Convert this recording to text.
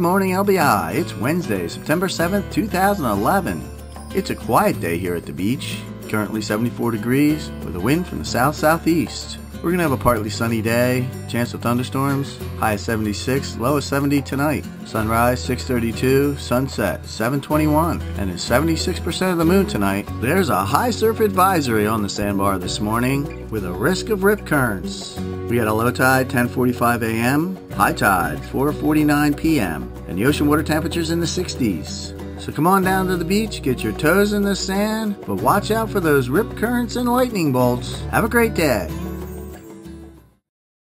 morning LBI. It's Wednesday, September 7th, 2011. It's a quiet day here at the beach. Currently 74 degrees with a wind from the south southeast. We're going to have a partly sunny day, chance of thunderstorms, high of 76, low of 70 tonight. Sunrise 632, sunset 721, and it's 76% of the moon tonight. There's a high surf advisory on the sandbar this morning with a risk of rip currents. We had a low tide 10:45 a.m., high tide 4:49 p.m., and the ocean water temperatures in the 60s. So come on down to the beach, get your toes in the sand, but watch out for those rip currents and lightning bolts. Have a great day.